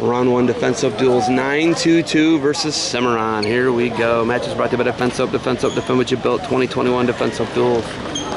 Round one defense duals 9-2-2 versus Cimarron. Here we go. Matches brought to you by Defense Soap, Defense Soap, Defend What You Built 2021 Defense Soap duals.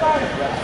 Close,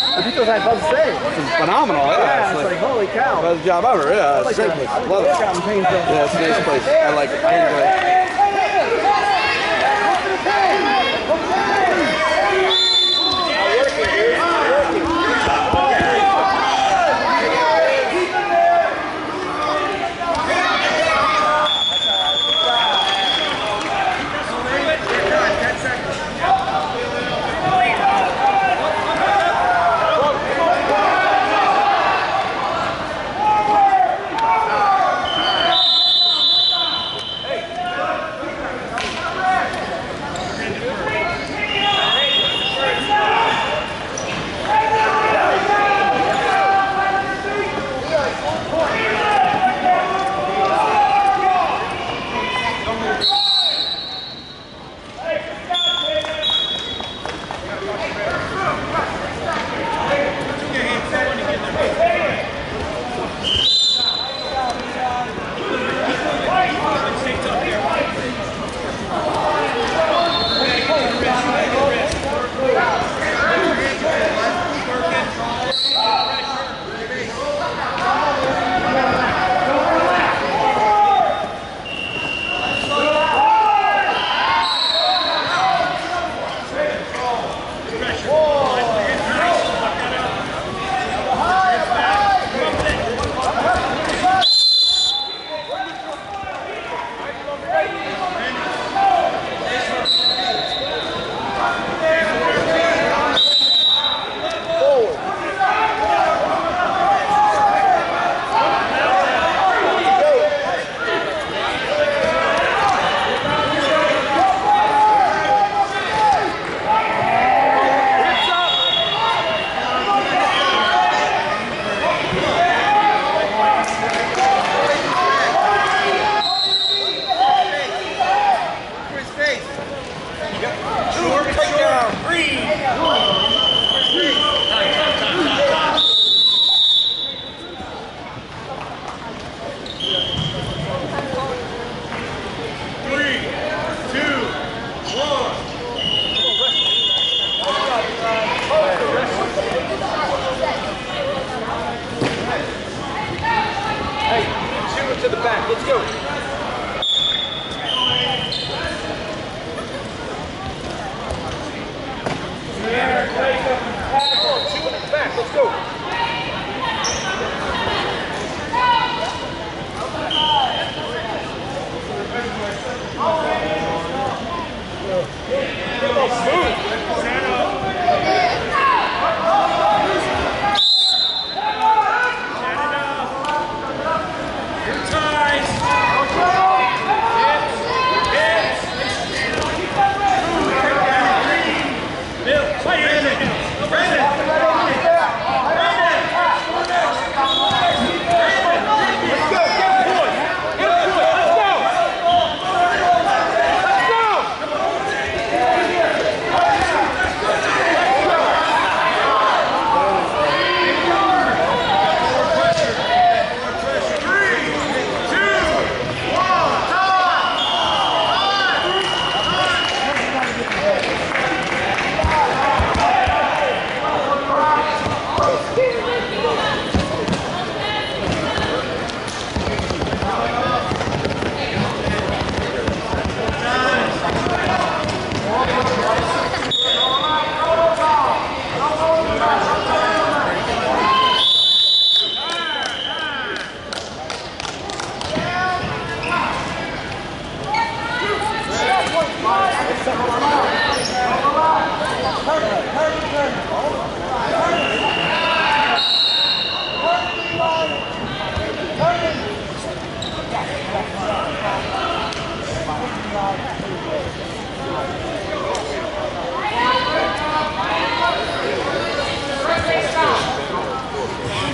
I. It's phenomenal. Yeah, yeah it's, like, like, holy cow. Best job ever. Yeah, it's like great. Love it. Yeah, it's a nice place. I like it. I enjoy it.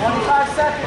Twenty-five seconds.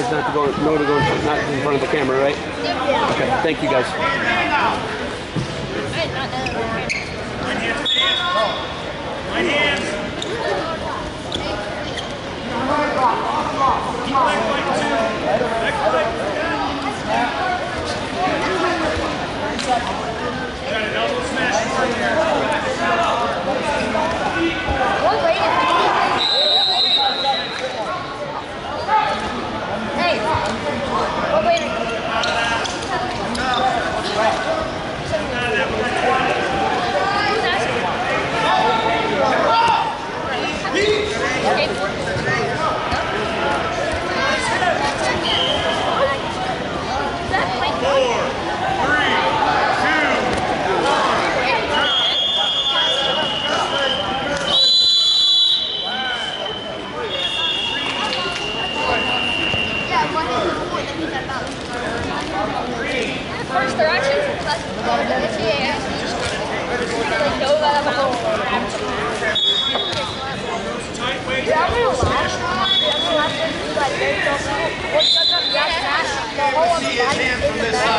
guys not to go, no to go, not in front of the camera, right? Yeah. Okay, thank you guys. Got an elbow smash right here.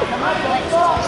Come on, let's go.